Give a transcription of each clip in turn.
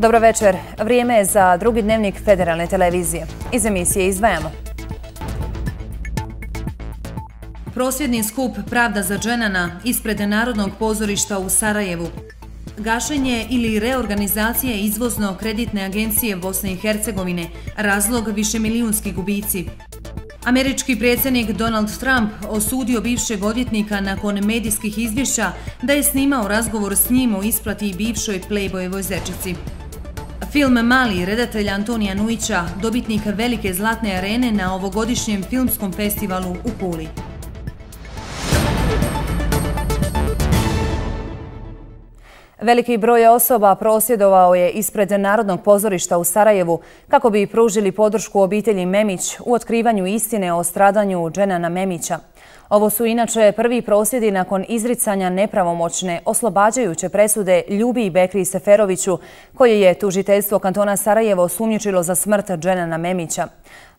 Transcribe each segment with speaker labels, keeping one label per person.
Speaker 1: Dobro večer. Vrijeme je za drugi dnevnik federalne televizije. Iz emisije izdvajamo. Prosvjedni skup Pravda za dženana ispred Narodnog pozorišta u Sarajevu. Gašenje ili reorganizacije izvozno-kreditne agencije Bosne i Hercegovine. Razlog višemilijunski gubici. Američki predsjednik Donald Trump osudio bivšeg odjetnika nakon medijskih izvješća da je snimao razgovor s njim o isplati bivšoj Playboyevoj zečici. Film Mali, redatelja Antonija Nujića, dobitnik velike zlatne arene na ovogodišnjem filmskom festivalu u Puli. Veliki broj osoba prosjedovao je ispred Narodnog pozorišta u Sarajevu kako bi pružili podršku obitelji Memić u otkrivanju istine o stradanju Dženana Memića. Ovo su inače prvi prosvjedi nakon izricanja nepravomoćne oslobađajuće presude Ljubi i Bekri Seferoviću, koje je tužiteljstvo kantona Sarajevo sumnjičilo za smrt Dženana Memića.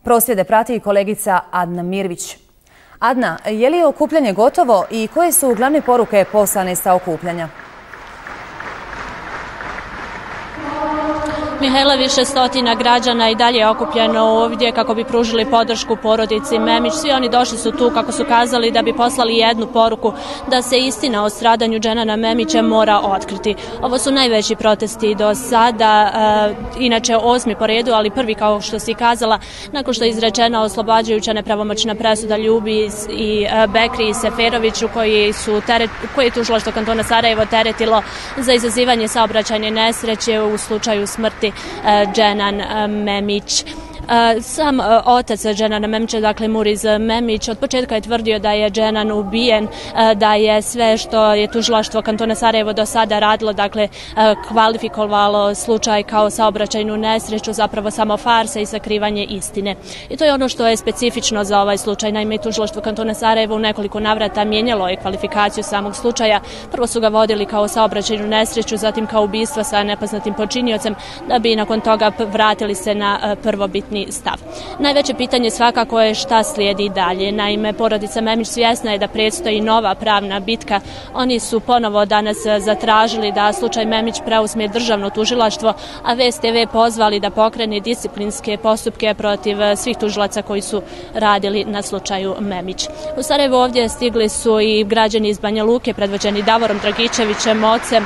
Speaker 1: Prosvjede prati kolegica Adna Mirvić. Adna, je li okupljanje gotovo i koje su glavne poruke poslane sa okupljanja?
Speaker 2: Mihajla više stotina građana i dalje je okupljeno ovdje kako bi pružili podršku porodici Memić. Svi oni došli su tu kako su kazali da bi poslali jednu poruku da se istina o stradanju Dženana Memića mora otkriti. Ovo su najveći protesti do sada, e, inače osmi po redu, ali prvi kao što si kazala, nakon što je izrečena oslobađajuća nepravomoćna presuda Ljubi i eh, Bekri i Seferoviću koji su teret, koji je tužilo što kantona Sarajevo teretilo za izazivanje saobraćajne nesreće u slučaju smrti Dženan Memić. Sam otac Dženana Memića, dakle Muriz Memić, od početka je tvrdio da je Dženan ubijen, da je sve što je tužilaštvo kantona Sarajevo do sada radilo, dakle kvalifikovalo slučaj kao saobraćajnu nesreću, zapravo samo farsa i sakrivanje istine. I to je ono što je specifično za ovaj slučaj. Naime, tužilaštvo kantona Sarajevo u nekoliko navrata mijenjalo je kvalifikaciju samog slučaja. Prvo su ga vodili kao saobraćajnu nesreću, zatim kao ubistva sa nepoznatim počiniocem, da bi nakon toga vratili se na prvobitni stav. Najveće pitanje svakako je šta slijedi dalje. Naime, porodica Memić svjesna je da predstoji nova pravna bitka. Oni su ponovo danas zatražili da slučaj Memić preusme državno tužilaštvo, a VSTV pozvali da pokrene disciplinske postupke protiv svih tužilaca koji su radili na slučaju Memić. U Sarajevo ovdje stigli su i građani iz Banja Luke, predvođeni Davorom Dragičevićem, ocem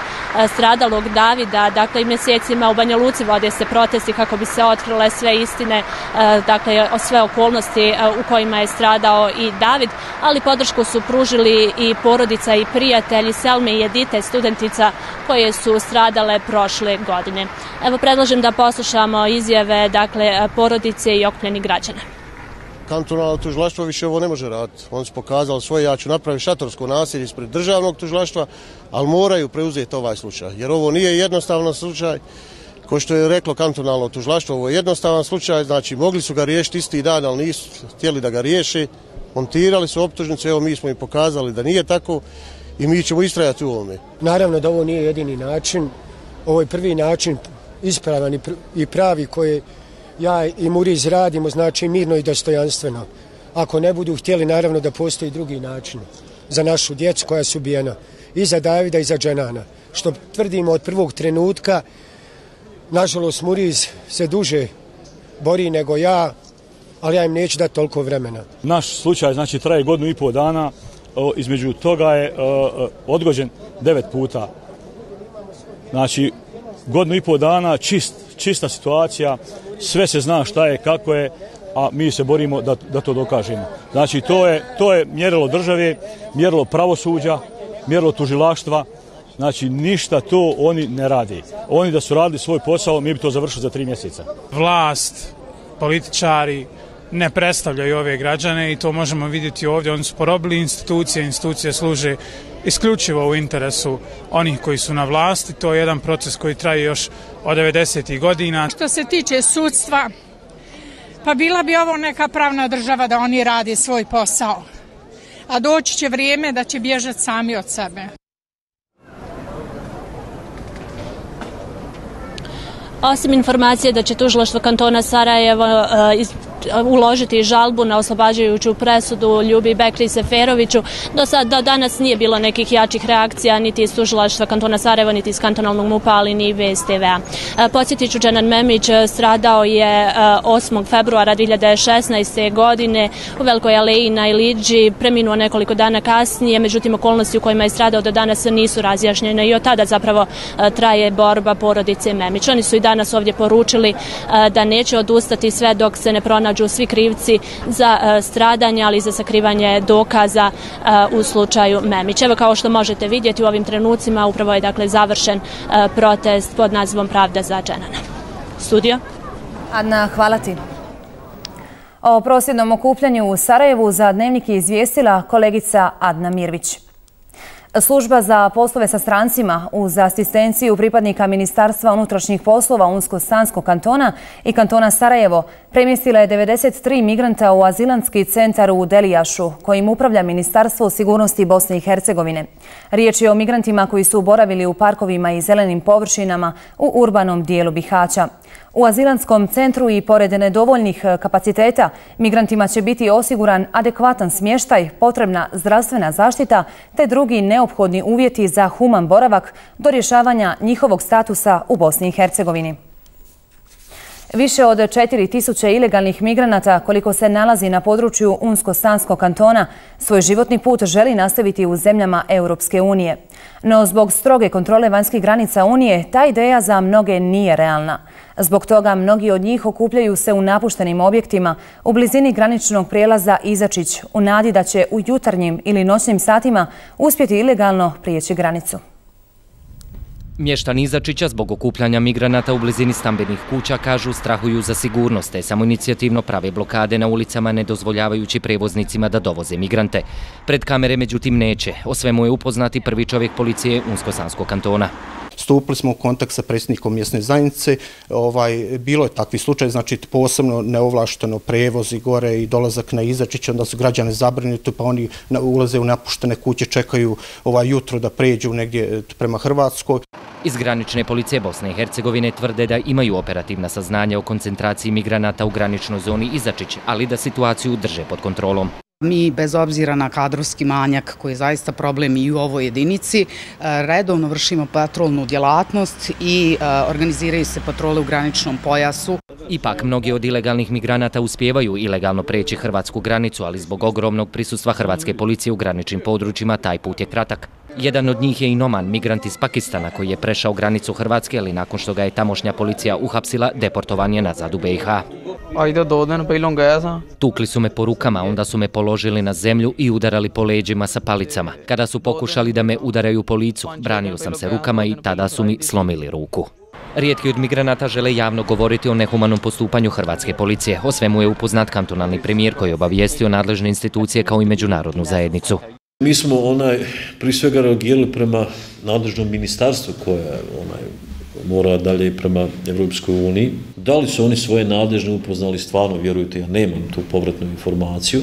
Speaker 2: stradalog Davida. Dakle, i mjesecima u Banja Luci vode se protesti kako bi se otkrile sve istine E, dakle sve okolnosti e, u kojima je stradao i David, ali podršku su pružili i porodica i prijatelji Selme i Edite, studentica koje su stradale prošle godine. Evo predlažem da poslušamo izjave dakle porodice i okljenih građana.
Speaker 3: Kantonalno tužilaštvo više ovo ne može raditi. Oni su pokazali svoje, ja ću napraviti šatorsko nasilje ispred državnog tužilaštva, ali moraju preuzeti ovaj slučaj. Jer ovo nije jednostavno slučaj. Ko što je reklo kantonalno tužlaštvo, ovo je jednostavan slučaj, znači mogli su ga riješiti isti dan, ali nisu htjeli da ga riješi. Montirali su optužnice, evo mi smo im pokazali da nije tako i mi ćemo istrajati u ovome.
Speaker 4: Naravno da ovo nije jedini način, ovo je prvi način ispravan i pravi koje ja i Muriz radimo, znači mirno i dostojanstveno. Ako ne budu htjeli, naravno da postoji drugi način za našu djecu koja su ubijena i za Davida i za Dženana. Što tvrdimo od prvog trenutka, Nažalost, Muriz se duže bori nego ja, ali ja im neću dati toliko vremena.
Speaker 5: Naš slučaj znači traje godinu i pol dana, između toga je odgođen devet puta. Znači, godinu i pol dana, čist, čista situacija, sve se zna šta je, kako je, a mi se borimo da, da to dokažemo. Znači, to je, to je mjerilo države, mjerilo pravosuđa, mjerilo tužilaštva, Znači, ništa to oni ne radi. Oni da su radili svoj posao, mi bi to završili za tri mjeseca.
Speaker 6: Vlast, političari ne predstavljaju ove građane i to možemo vidjeti ovdje. Oni su porobili institucije, institucije služe isključivo u interesu onih koji su na vlasti. To je jedan proces koji traje još od 90. godina.
Speaker 7: Što se tiče sudstva, pa bila bi ovo neka pravna država da oni radi svoj posao. A doći će vrijeme da će bježati sami od sebe.
Speaker 2: Osim informacije da će tužilaštvo kantona Sarajevo e, iz uložiti žalbu na oslobađajuću presudu Ljubi Bekri Seferoviću. Do sad, do danas nije bilo nekih jačih reakcija niti iz tužilaštva kantona Sarajevo, niti iz kantonalnog MUPA, ali ni bez TV-a. E, podsjetit ću, Dženan Memić e, stradao je e, 8. februara 2016. godine u Velikoj Aleji na Iliđi, preminuo nekoliko dana kasnije, međutim okolnosti u kojima je stradao do danas nisu razjašnjene i od tada zapravo traje borba porodice Memić. Oni su i danas ovdje poručili da neće odustati sve dok se ne pronađu svi krivci za e, stradanje, ali i za sakrivanje dokaza e, u slučaju Memić. Evo kao što možete vidjeti u ovim trenucima upravo je dakle završen e, protest pod nazivom Pravda za dženana. Studio.
Speaker 1: Adna, hvala ti. O prosjednom okupljanju u Sarajevu za dnevnik je izvijestila kolegica Adna Mirvić. Služba za poslove sa strancima uz asistenciju pripadnika Ministarstva unutrašnjih poslova Unsko-Sanskog kantona i kantona Sarajevo premjestila je 93 migranta u azilanski centar u Delijašu, kojim upravlja Ministarstvo sigurnosti Bosne i Hercegovine. Riječ je o migrantima koji su boravili u parkovima i zelenim površinama u urbanom dijelu Bihaća. U azilanskom centru i pored nedovoljnih e, kapaciteta, migrantima će biti osiguran adekvatan smještaj, potrebna zdravstvena zaštita te drugi neophodni uvjeti za human boravak do rješavanja njihovog statusa u Bosni i Hercegovini. Više od 4000 ilegalnih migranata koliko se nalazi na području Unsko-Sanskog kantona svoj životni put želi nastaviti u zemljama Europske unije. No zbog stroge kontrole vanjskih granica Unije, ta ideja za mnoge nije realna. Zbog toga mnogi od njih okupljaju se u napuštenim objektima u blizini graničnog prijelaza Izačić u nadi da će u jutarnjim ili noćnim satima uspjeti ilegalno prijeći granicu.
Speaker 8: Mještani Izačića zbog okupljanja migranata u blizini stambenih kuća kažu strahuju za sigurnost te samo inicijativno prave blokade na ulicama ne dozvoljavajući prevoznicima da dovoze migrante. Pred kamere međutim neće. O svemu je upoznati prvi čovjek policije Unsko-Sanskog kantona.
Speaker 9: Stupili smo u kontakt sa predsjednikom mjesne zajednice. Ovaj, bilo je takvi slučaj, znači posebno neovlašteno prevozi gore i dolazak na Izačić, onda su građane zabrinuti, pa oni ulaze u napuštene kuće, čekaju ovaj jutro da pređu negdje prema Hrvatskoj.
Speaker 8: Iz granične policije Bosne i Hercegovine tvrde da imaju operativna saznanja o koncentraciji migranata u graničnoj zoni Izačić, ali da situaciju drže pod kontrolom.
Speaker 10: Mi, bez obzira na kadrovski manjak, koji je zaista problem i u ovoj jedinici, e, redovno vršimo patrolnu djelatnost i e, organiziraju se patrole u graničnom pojasu.
Speaker 8: Ipak, mnogi od ilegalnih migranata uspjevaju ilegalno preći hrvatsku granicu, ali zbog ogromnog prisustva hrvatske policije u graničnim područjima, taj put je kratak. Jedan od njih je i Noman, migrant iz Pakistana, koji je prešao granicu Hrvatske, ali nakon što ga je tamošnja policija uhapsila, deportovan je nazad u BiH. Tukli su me po rukama, onda su me položili na zemlju i udarali po leđima sa palicama. Kada su pokušali da me udaraju po licu, branio sam se rukama i tada su mi slomili ruku. Rijetki od migranata žele javno govoriti o nehumanom postupanju hrvatske policije. O svemu je upoznat kantonalni premijer koji obavijestio nadležne institucije kao i međunarodnu zajednicu.
Speaker 11: Mi smo onaj, pri svega reagirali prema nadležnom ministarstvu koje onaj, mora dalje prema Evropskoj uniji. Da li su oni svoje nadležne upoznali stvarno, vjerujte, ja nemam tu povratnu informaciju,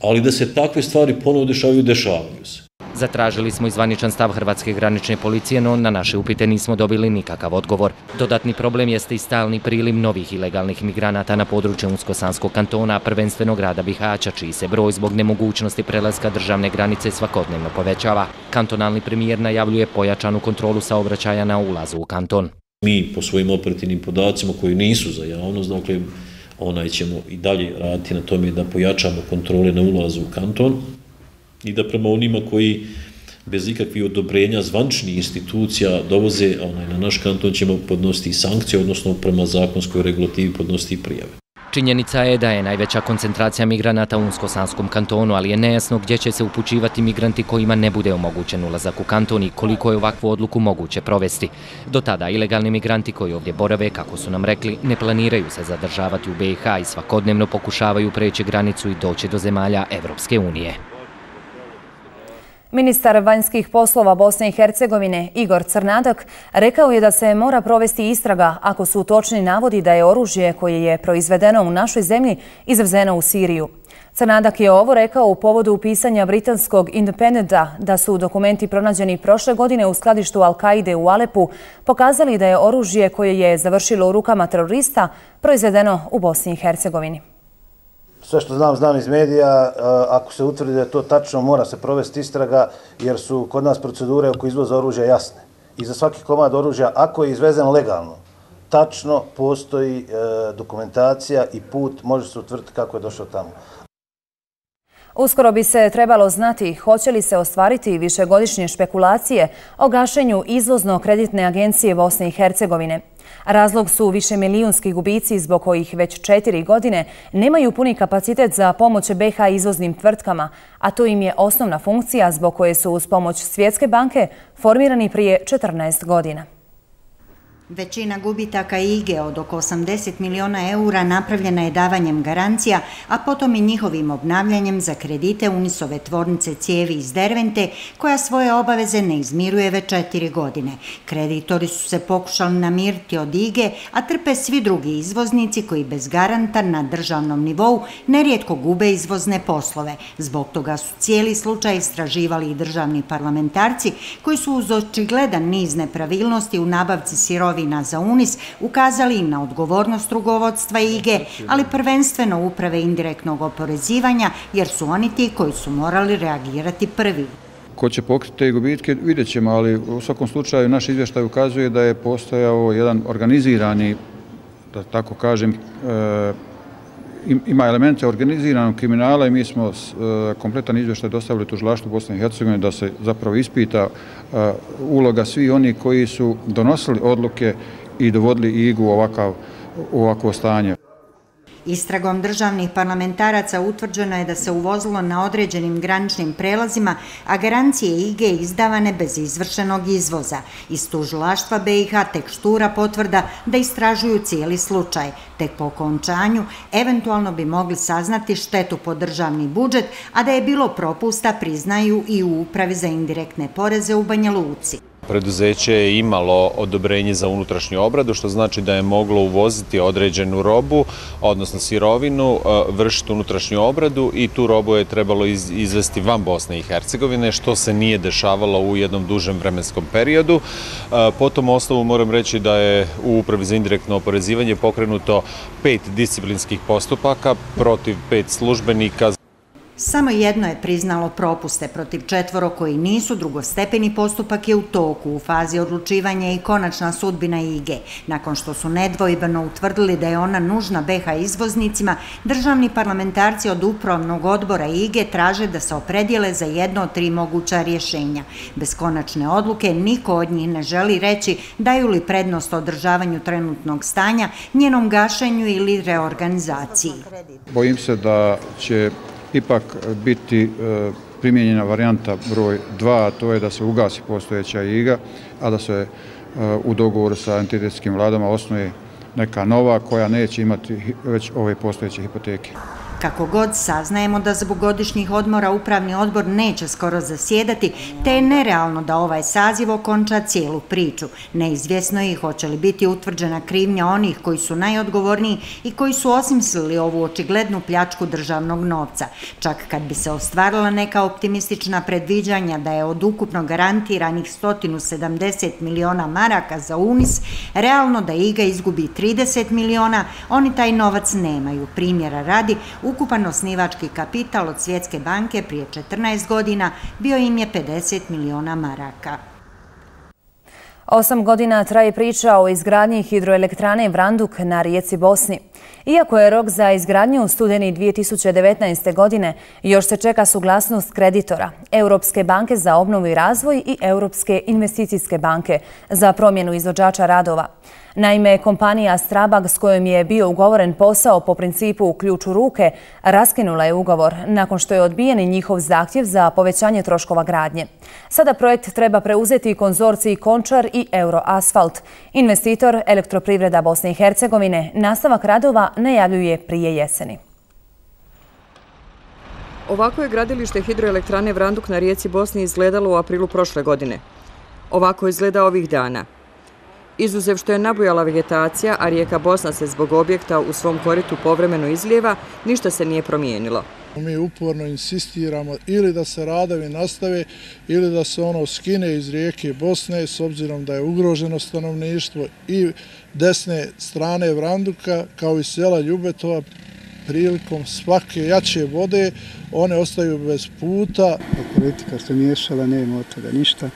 Speaker 11: ali da se takve stvari ponovo dešavaju, dešavaju se.
Speaker 8: Zatražili smo izvaničan stav Hrvatske granične policije, no na naše upite nismo dobili nikakav odgovor. Dodatni problem jeste i stalni prilim novih ilegalnih migranata na području Unsko-Sanskog kantona, prvenstveno grada Bihaća, čiji se broj zbog nemogućnosti prelaska državne granice svakodnevno povećava. Kantonalni premijer najavljuje pojačanu kontrolu saobraćaja na ulazu u kanton.
Speaker 11: Mi po svojim operativnim podacima koji nisu za javnost, dakle, onaj ćemo i dalje raditi na tome da pojačamo kontrole na ulazu u kanton, i da prema onima koji bez ikakvih odobrenja zvančnih institucija dovoze onaj, na naš kanton ćemo podnositi sankcije, odnosno prema zakonskoj regulativi podnositi prijave.
Speaker 8: Činjenica je da je najveća koncentracija migranata u Unsko-Sanskom kantonu, ali je nejasno gdje će se upućivati migranti kojima ne bude omogućen ulazak u kanton i koliko je ovakvu odluku moguće provesti. Do tada ilegalni migranti koji ovdje borave, kako su nam rekli, ne planiraju se zadržavati u BiH i svakodnevno pokušavaju preći granicu i doći do zemalja Evropske unije.
Speaker 1: Ministar vanjskih poslova Bosne i Hercegovine Igor Crnadak rekao je da se mora provesti istraga ako su točni navodi da je oružje koje je proizvedeno u našoj zemlji izvezeno u Siriju. Crnadak je ovo rekao u povodu upisanja britanskog Independenta da su dokumenti pronađeni prošle godine u skladištu Al-Qaide u Alepu pokazali da je oružje koje je završilo u rukama terorista proizvedeno u Bosni i Hercegovini
Speaker 12: sve što znam, znam iz medija, ako se utvrdi da je to tačno, mora se provesti istraga, jer su kod nas procedure oko izvoza oružja jasne. I za svaki komad oružja, ako je izvezen legalno, tačno postoji e, dokumentacija i put, može se utvrditi kako je došao tamo.
Speaker 1: Uskoro bi se trebalo znati hoće li se ostvariti višegodišnje špekulacije o gašenju izvozno-kreditne agencije Bosne i Hercegovine. Razlog su višemilijunski gubici zbog kojih već četiri godine nemaju puni kapacitet za pomoć BH izvoznim tvrtkama, a to im je osnovna funkcija zbog koje su uz pomoć Svjetske banke formirani prije 14 godina.
Speaker 13: Većina gubitaka IGE od oko 80 miliona eura napravljena je davanjem garancija, a potom i njihovim obnavljanjem za kredite Unisove tvornice cijevi iz Dervente, koja svoje obaveze ne izmiruje već četiri godine. Kreditori su se pokušali namiriti od IGE, a trpe svi drugi izvoznici koji bez garanta na državnom nivou nerijetko gube izvozne poslove. Zbog toga su cijeli slučaj istraživali i državni parlamentarci, koji su uz očigledan niz nepravilnosti u nabavci sirovi sirovina za UNIS ukazali na odgovornost rugovodstva IGE, ali prvenstveno uprave indirektnog oporezivanja, jer su oni ti koji su morali reagirati prvi.
Speaker 14: Ko će pokriti te gubitke, vidjet ćemo, ali u svakom slučaju naš izvještaj ukazuje da je postojao jedan organizirani, da tako kažem, e, ima elemente organiziranog kriminala i mi smo e, kompletan izvještaj dostavili tužilaštvu Bosne i Hercegovine da se zapravo ispita e, uloga svi oni koji su donosili odluke i dovodili igu u ovakvo stanje.
Speaker 13: Istragom državnih parlamentaraca utvrđeno je da se uvozilo na određenim graničnim prelazima, a garancije IG izdavane bez izvršenog izvoza. Iz tužilaštva BiH tekštura potvrda da istražuju cijeli slučaj. Tek po okončanju eventualno bi mogli saznati štetu po državni budžet, a da je bilo propusta priznaju i u upravi za indirektne poreze u Banja Luci.
Speaker 15: Preduzeće je imalo odobrenje za unutrašnju obradu, što znači da je moglo uvoziti određenu robu, odnosno sirovinu, e, vršiti unutrašnju obradu i tu robu je trebalo izvesti van Bosne i Hercegovine, što se nije dešavalo u jednom dužem vremenskom periodu. E, po tom osnovu moram reći da je u Upravi za indirektno oporezivanje pokrenuto pet disciplinskih postupaka protiv pet službenika.
Speaker 13: Samo jedno je priznalo propuste protiv četvoro koji nisu, drugostepeni postupak je u toku u fazi odlučivanja i konačna sudbina IGE. Nakon što su nedvojbeno utvrdili da je ona nužna BH izvoznicima, državni parlamentarci od upravnog odbora IGE traže da se opredijele za jedno od tri moguća rješenja. Bez konačne odluke niko od njih ne želi reći daju li prednost održavanju trenutnog stanja, njenom gašenju ili reorganizaciji.
Speaker 14: Bojim se da će ipak biti e, primjenjena varijanta broj 2, a to je da se ugasi postojeća iga, a da se e, u dogovoru sa entitetskim vladama osnoje neka nova koja neće imati već ove postojeće hipoteke.
Speaker 13: Kako god saznajemo da zbog godišnjih odmora upravni odbor neće skoro zasjedati, te je nerealno da ovaj saziv okonča cijelu priču. Neizvjesno je hoće li biti utvrđena krivnja onih koji su najodgovorniji i koji su osimslili ovu očiglednu pljačku državnog novca. Čak kad bi se ostvarila neka optimistična predviđanja da je od ukupno garantiranih 170 miliona maraka za UNIS, realno da IGA izgubi 30 miliona, oni taj novac nemaju. Primjera radi, Ukupan osnivački kapital od Svjetske banke prije 14 godina bio im je 50 miliona maraka.
Speaker 1: Osam godina traje priča o izgradnji hidroelektrane Vranduk na rijeci Bosni. Iako je rok za izgradnju u studeni 2019. godine, još se čeka suglasnost kreditora Europske banke za obnovu i razvoj i Europske investicijske banke za promjenu izvođača radova. Naime, kompanija Strabag s kojom je bio ugovoren posao po principu u ključu ruke raskinula je ugovor nakon što je odbijen njihov zahtjev za povećanje troškova gradnje. Sada projekt treba preuzeti konzorciji Končar i Euroasfalt. Investitor Elektroprivreda Bosne i Hercegovine nastavak radova najavljuje prije jeseni.
Speaker 16: Ovako je gradilište hidroelektrane Vranduk na rijeci Bosni izgledalo u aprilu prošle godine. Ovako izgleda ovih dana. Izuzev što je nabujala vegetacija, a rijeka Bosna se zbog objekta u svom koritu povremeno izlijeva, ništa se nije promijenilo.
Speaker 17: Mi uporno insistiramo ili da se radovi nastave ili da se ono skine iz rijeke Bosne s obzirom da je ugroženo stanovništvo i desne strane Vranduka kao i sela Ljubetova prilikom svake jače vode, one ostaju bez puta.
Speaker 18: Pa politika se miješala, nema od toga ništa.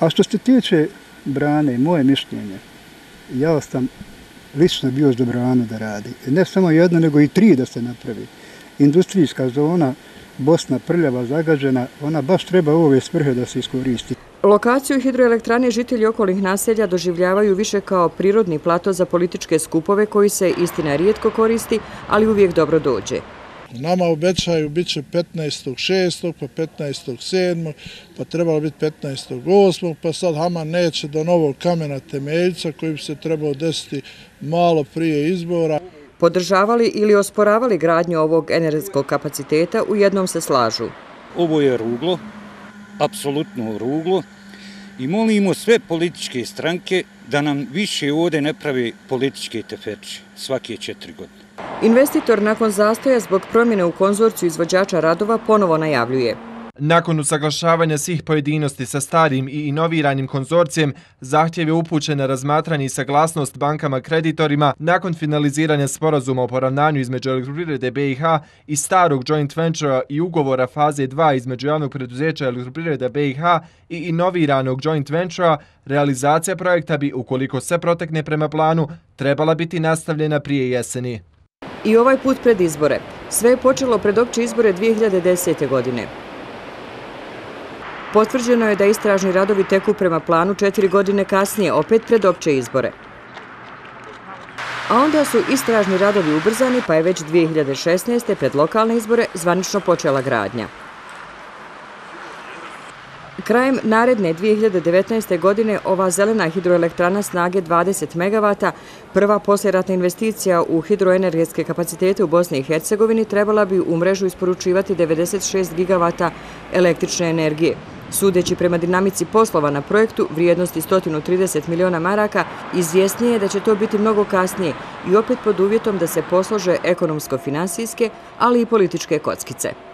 Speaker 18: A što se tiče brane, moje mišljenje, ja sam lično bio za branu da radi. Ne samo jedno, nego i tri da se napravi. Industrijska zona, Bosna prljava, zagađena, ona baš treba u ove svrhe da se iskoristi.
Speaker 16: Lokaciju hidroelektrane žitelji okolnih naselja doživljavaju više kao prirodni plato za političke skupove koji se istina rijetko koristi, ali uvijek dobro dođe.
Speaker 17: Nama obećaju bit će 15.6. pa 15.7. pa trebalo biti 15.8. pa sad Haman neće do novog kamena temeljca koji bi se trebao desiti malo prije izbora.
Speaker 16: Podržavali ili osporavali gradnju ovog energetskog kapaciteta u jednom se slažu.
Speaker 19: Ovo je ruglo, apsolutno ruglo i molimo sve političke stranke da nam više ovde ne pravi političke teferče svake četiri godine.
Speaker 16: Investitor nakon zastoja zbog promjene u konzorciju izvođača radova ponovo najavljuje.
Speaker 20: Nakon usaglašavanja svih pojedinosti sa starim i inoviranim konzorcijem, zahtjev je upućen na razmatranje i saglasnost bankama kreditorima nakon finaliziranja sporazuma o poravnanju između elektroprivrede BiH i starog joint venture i ugovora faze 2 između javnog preduzeća elektroprivrede BiH i inoviranog joint venture, realizacija projekta bi, ukoliko se protekne prema planu, trebala biti nastavljena prije jeseni.
Speaker 16: I ovaj put pred izbore. Sve je počelo pred opće izbore 2010. godine. Potvrđeno je da istražni radovi teku prema planu četiri godine kasnije, opet pred opće izbore. A onda su istražni radovi ubrzani, pa je već 2016. pred lokalne izbore zvanično počela gradnja. Krajem naredne 2019. godine ova zelena hidroelektrana snage 20 MW, prva posljeratna investicija u hidroenergetske kapacitete u Bosni i Hercegovini, trebala bi u mrežu isporučivati 96 GW električne energije. Sudeći prema dinamici poslova na projektu vrijednosti 130 miliona maraka, izvjesnije je da će to biti mnogo kasnije i opet pod uvjetom da se poslože ekonomsko-finansijske, ali i političke kockice.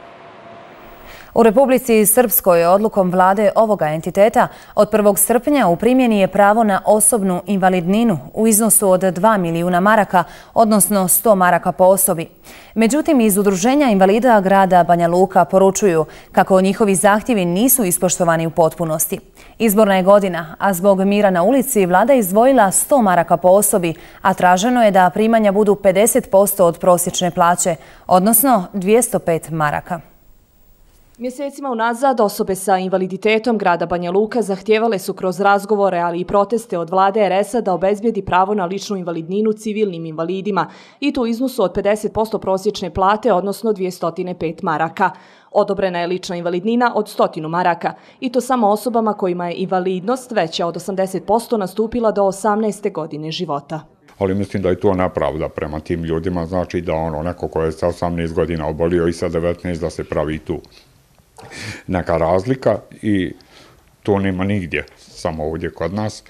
Speaker 1: U Republici Srpskoj odlukom vlade ovoga entiteta od 1. srpnja u primjeni je pravo na osobnu invalidninu u iznosu od 2 milijuna maraka, odnosno 100 maraka po osobi. Međutim, iz Udruženja invalida grada Banja Luka poručuju kako njihovi zahtjevi nisu ispoštovani u potpunosti. Izborna je godina, a zbog mira na ulici vlada izdvojila 100 maraka po osobi, a traženo je da primanja budu 50% od prosječne plaće, odnosno 205 maraka.
Speaker 21: Mjesecima unazad osobe sa invaliditetom grada Banja Luka zahtjevale su kroz razgovore, ali i proteste od vlade RS-a da obezbijedi pravo na ličnu invalidninu civilnim invalidima i to iznosu od 50% prosječne plate, odnosno 205 maraka. Odobrena je lična invalidnina od 100 maraka i to samo osobama kojima je invalidnost veća od 80% nastupila do 18. godine života.
Speaker 22: Ali mislim da je to napravda prema tim ljudima, znači da ono neko koje je sa 18 godina obolio i sa 19 da se pravi tu neka razlika i to nema nigdje, samo ovdje kod nas.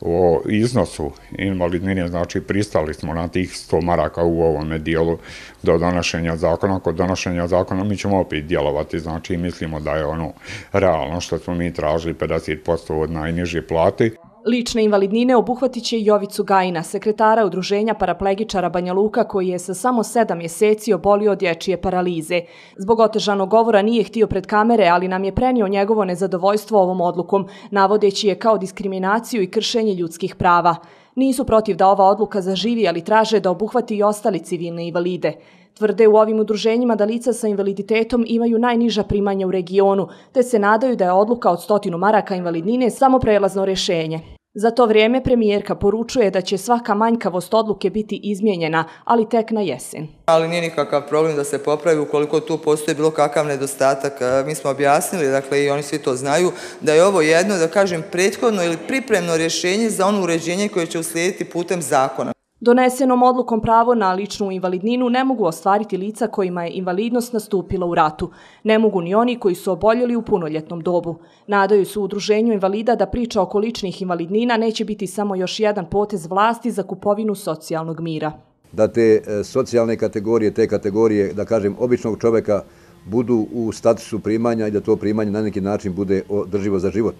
Speaker 22: O iznosu invalidnine, znači pristali smo na tih 100 maraka u ovome dijelu do donošenja zakona. Kod donošenja zakona mi ćemo opet djelovati, znači mislimo da je ono realno što smo mi tražili 50% od najniže plate.
Speaker 21: Lične invalidnine obuhvatit će Jovicu Gajina, sekretara Udruženja paraplegičara Banja Luka, koji je sa samo sedam mjeseci obolio od dječije paralize. Zbog otežanog govora nije htio pred kamere, ali nam je prenio njegovo nezadovoljstvo ovom odlukom, navodeći je kao diskriminaciju i kršenje ljudskih prava. Nisu protiv da ova odluka zaživi, ali traže da obuhvati i ostali civilne invalide. Tvrde u ovim udruženjima da lica sa invaliditetom imaju najniža primanja u regionu, te se nadaju da je odluka od stotinu maraka invalidnine samo prelazno rješenje. Za to vrijeme premijerka poručuje da će svaka manjkavost odluke biti izmijenjena, ali tek na jesen.
Speaker 23: Ali nije nikakav problem da se popravi ukoliko tu postoji bilo kakav nedostatak. E, mi smo objasnili, dakle i oni svi to znaju, da je ovo jedno, da kažem, prethodno ili pripremno rješenje za ono uređenje koje će uslijediti putem zakona.
Speaker 21: Donesenom odlukom pravo na ličnu invalidninu ne mogu ostvariti lica kojima je invalidnost nastupila u ratu. Ne mogu ni oni koji su oboljeli u punoljetnom dobu. Nadaju su udruženju invalida da priča oko ličnih invalidnina neće biti samo još jedan potez vlasti za kupovinu socijalnog mira.
Speaker 24: Da te e, socijalne kategorije, te kategorije, da kažem, običnog čoveka budu u statusu primanja i da to primanje na neki način bude održivo za život.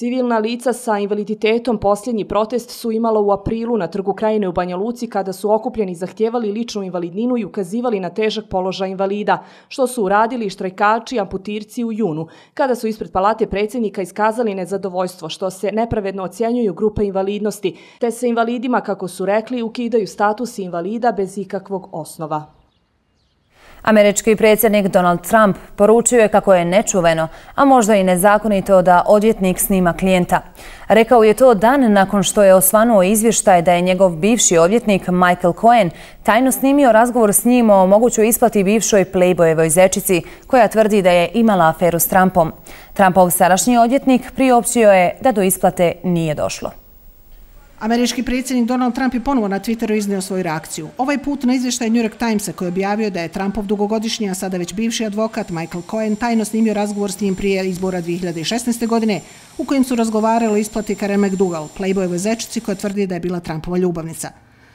Speaker 21: Civilna lica sa invaliditetom posljednji protest su imala u aprilu na trgu krajine u Banja Luci kada su okupljeni zahtjevali ličnu invalidninu i ukazivali na težak položaj invalida, što su uradili štrajkači amputirci u junu, kada su ispred palate predsjednika iskazali nezadovoljstvo što se nepravedno ocjenjuju grupe invalidnosti, te se invalidima, kako su rekli, ukidaju status invalida bez ikakvog osnova.
Speaker 1: Američki predsjednik Donald Trump poručio je kako je nečuveno, a možda i nezakonito da odvjetnik snima klijenta. Rekao je to dan nakon što je osvanuo izvještaj da je njegov bivši odvjetnik Michael Cohen tajno snimio razgovor s njim o mogućoj isplati bivšoj Playboyevoj zečici koja tvrdi da je imala aferu s Trumpom. Trumpov sadašnji odvjetnik priopćio je da do isplate nije došlo.
Speaker 25: Američki predsjednik Donald Trump je ponovo na Twitteru izneo svoju reakciju. Ovaj put na izvještaj New York Timesa koji je objavio da je Trumpov dugogodišnji, a sada već bivši advokat Michael Cohen tajno snimio razgovor s njim prije izbora 2016. godine u kojem su razgovarali o isplati Karen McDougall, Playboyove zečici koja tvrdi da je bila Trumpova ljubavnica.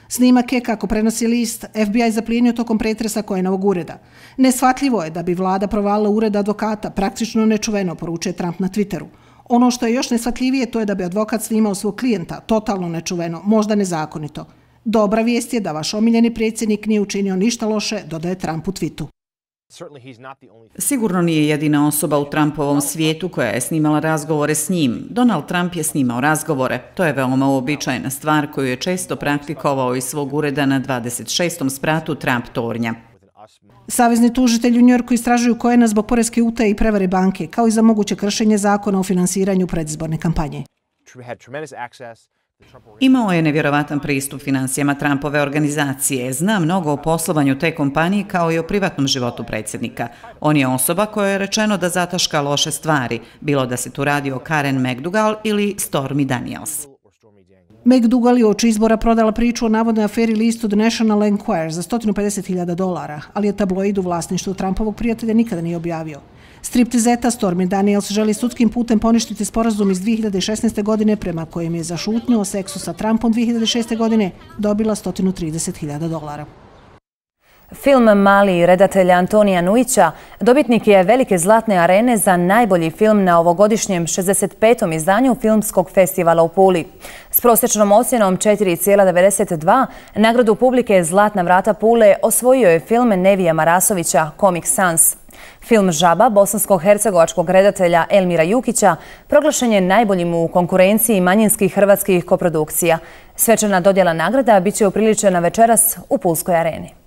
Speaker 25: Snimak je, kako prenosi list, FBI zaplijenio tokom pretresa Cohenovog ureda. Nesvatljivo je da bi vlada provala ured advokata, praktično nečuveno, poručuje Trump na Twitteru. Ono što je još nesvatljivije to je da bi advokat snimao svog klijenta, totalno nečuveno, možda nezakonito. Dobra vijest je da vaš omiljeni predsjednik nije učinio ništa loše, dodaje Trump u twitu.
Speaker 26: Sigurno nije jedina osoba u Trumpovom svijetu koja je snimala razgovore s njim. Donald Trump je snimao razgovore. To je veoma uobičajena stvar koju je često praktikovao iz svog ureda na 26. spratu Trump tornja.
Speaker 25: Savezni tužitelj u Njorku istražuju Kojena zbog porezke utaje i prevare banke, kao i za moguće kršenje zakona o finansiranju predizborne kampanje.
Speaker 26: Imao je nevjerovatan pristup financijama Trumpove organizacije. Zna mnogo o poslovanju te kompanije kao i o privatnom životu predsjednika. On je osoba koja je rečeno da zataška loše stvari, bilo da se tu radi o Karen McDougall ili Stormy Daniels.
Speaker 25: McDougall je oči izbora prodala priču o navodnoj aferi listu The National Enquirer za 150.000 dolara, ali je tabloid u vlasništvu Trumpovog prijatelja nikada nije objavio. Striptizeta Stormy Daniels želi sudskim putem poništiti sporazum iz 2016. godine prema kojem je za šutnju o seksu sa Trumpom 2006. godine dobila 130.000 dolara.
Speaker 1: Film Mali redatelja Antonija Nuića dobitnik je velike zlatne arene za najbolji film na ovogodišnjem 65. izdanju Filmskog festivala u Puli. S prosječnom ocjenom 4,92 nagradu publike Zlatna vrata Pule osvojio je film Nevija Marasovića Comic Sans. Film Žaba bosansko-hercegovačkog redatelja Elmira Jukića proglašen je najboljim u konkurenciji manjinskih hrvatskih koprodukcija. Svečana dodjela nagrada biće upriličena večeras u Pulskoj areni.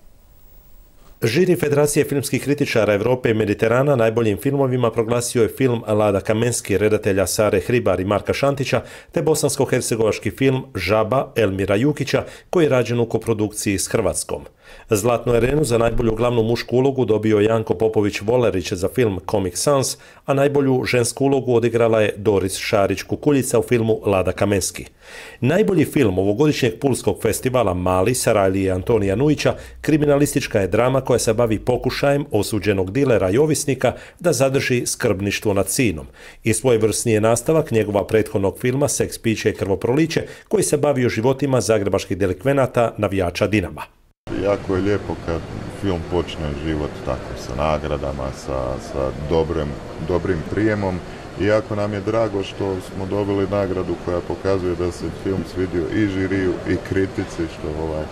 Speaker 27: Žiri Federacije filmskih kritičara Evrope i Mediterana najboljim filmovima proglasio je film Lada Kamenski, redatelja Sare Hribar i Marka Šantića, te bosansko-hercegovački film Žaba Elmira Jukića, koji je rađen u koprodukciji s Hrvatskom. Zlatnu arenu za najbolju glavnu mušku ulogu dobio Janko Popović-Volerić za film Comic Sans, a najbolju žensku ulogu odigrala je Doris Šarić-Kukuljica u filmu Lada Kamenski. Najbolji film ovogodišnjeg Pulskog festivala Mali, Sarajli i Antonija Nujića, kriminalistička je drama koja se bavi pokušajem osuđenog dilera i ovisnika da zadrži skrbništvo nad sinom. I svoj vrstni je nastavak njegova prethodnog filma Seks, piće i krvoproliće, koji se bavio životima zagrebaških delikvenata navijača Dinama.
Speaker 28: Jako je lijepo kad film počne život tako sa nagradama, sa, sa dobrim, dobrim prijemom. Iako nam je drago što smo dobili nagradu koja pokazuje da se film svidio i žiriju i kritici, što ovaj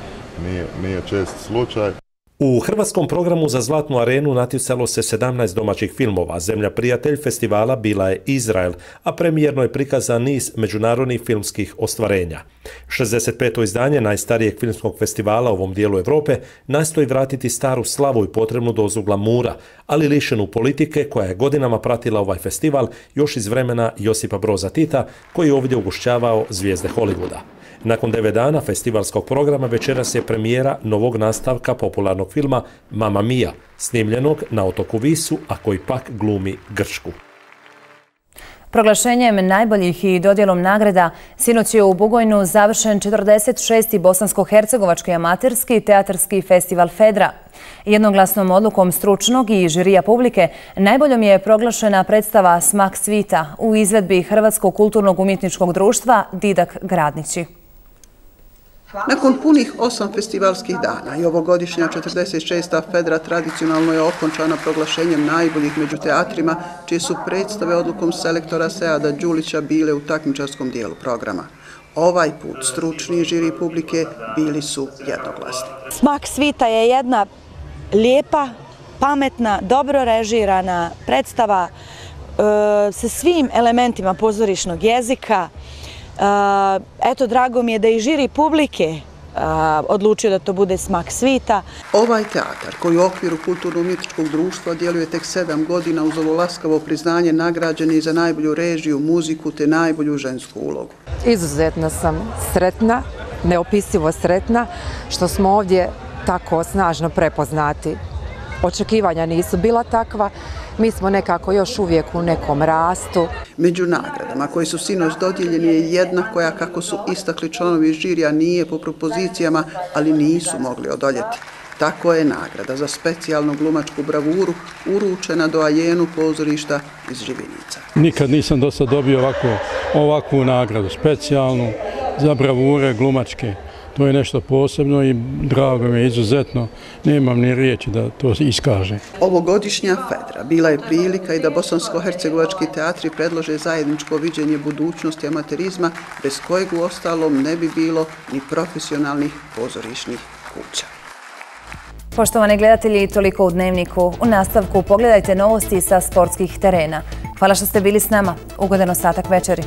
Speaker 28: nije, nije čest slučaj.
Speaker 27: U hrvatskom programu za Zlatnu arenu natjecalo se 17 domaćih filmova. Zemlja prijatelj festivala bila je Izrael, a premijerno je prikazan niz međunarodnih filmskih ostvarenja. 65. izdanje najstarijeg filmskog festivala u ovom dijelu Evrope nastoji vratiti staru slavu i potrebnu dozu glamura, ali lišenu politike koja je godinama pratila ovaj festival još iz vremena Josipa Broza Tita, koji je ovdje ugošćavao zvijezde Hollywooda. Nakon devet dana festivalskog programa večeras je premijera novog nastavka popularnog filma Mama Mia, snimljenog na otoku Visu, a koji pak glumi Grčku.
Speaker 1: Proglašenjem najboljih i dodjelom nagrada sinoć je u Bugojnu završen 46. bosansko-hercegovački amaterski teatarski festival Fedra. Jednoglasnom odlukom stručnog i žirija publike najboljom je proglašena predstava Smak svita u izvedbi Hrvatskog kulturnog umjetničkog društva Didak Gradnići.
Speaker 29: Nakon punih osam festivalskih dana i ovogodišnja 46. Fedra tradicionalno je okončana proglašenjem najboljih među teatrima, čije su predstave odlukom selektora Seada Đulića bile u takmičarskom dijelu programa. Ovaj put stručni žiri publike bili su jednoglasni.
Speaker 30: Smak svita je jedna lijepa, pametna, dobro režirana predstava e, sa svim elementima pozorišnog jezika, Eto, drago mi je da i žiri publike odlučio da to bude smak svita.
Speaker 29: Ovaj teatar koji u okviru kulturno-umjetničkog društva djeluje tek sedam godina uz ovo laskavo priznanje nagrađeni za najbolju režiju, muziku te najbolju žensku ulogu.
Speaker 31: Izuzetno sam sretna, neopisivo sretna što smo ovdje tako snažno prepoznati. Očekivanja nisu bila takva, mi smo nekako još uvijek u nekom rastu.
Speaker 29: Među nagradama koji su sinoć dodijeljeni je jedna koja, kako su istakli članovi žirija, nije po propozicijama, ali nisu mogli odoljeti. Tako je nagrada za specijalnu glumačku bravuru uručena do Ajenu pozorišta iz Živinica.
Speaker 32: Nikad nisam dosta dobio ovako, ovakvu nagradu, specijalnu za bravure glumačke to je nešto posebno i drago mi je izuzetno. Nemam ni riječi da to iskaže.
Speaker 29: Ovogodišnja Fedra bila je prilika i da bosansko-hercegovački teatri predlože zajedničko viđenje budućnosti amaterizma, bez kojeg u ostalom ne bi bilo ni profesionalnih pozorišnih kuća.
Speaker 1: Poštovane gledatelji, toliko u Dnevniku. U nastavku pogledajte novosti sa sportskih terena. Hvala što ste bili s nama. Ugodan ostatak večeri.